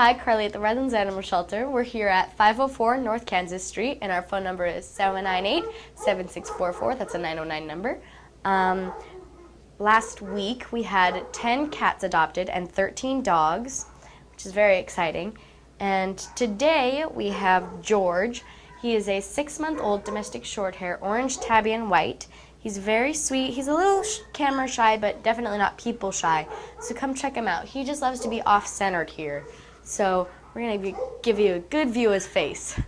Hi, Carly at the Redlands Animal Shelter. We're here at 504 North Kansas Street, and our phone number is 798 7644. That's a 909 number. Um, last week, we had 10 cats adopted and 13 dogs, which is very exciting. And today, we have George. He is a six month old domestic short hair, orange tabby and white. He's very sweet. He's a little sh- camera shy, but definitely not people shy. So come check him out. He just loves to be off centered here. So we're going to give you a good view of his face.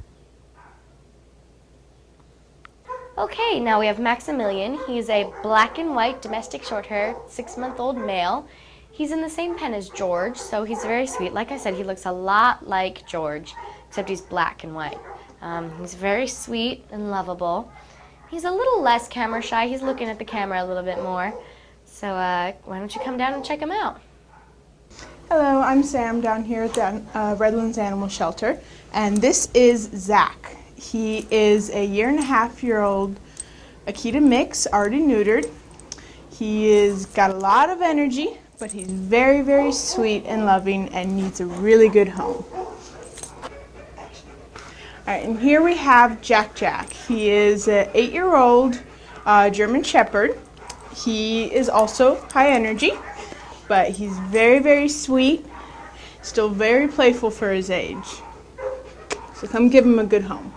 Okay, now we have Maximilian. He's a black and white domestic short hair, six month old male. He's in the same pen as George, so he's very sweet. Like I said, he looks a lot like George, except he's black and white. Um, he's very sweet and lovable. He's a little less camera shy. He's looking at the camera a little bit more. So uh, why don't you come down and check him out? Hello, I'm Sam down here at the uh, Redlands Animal Shelter, and this is Zach. He is a year and a half year old Akita mix, already neutered. He is got a lot of energy, but he's very, very sweet and loving and needs a really good home. All right, and here we have Jack Jack. He is an eight year old uh, German Shepherd. He is also high energy but he's very, very sweet, still very playful for his age. So come give him a good home.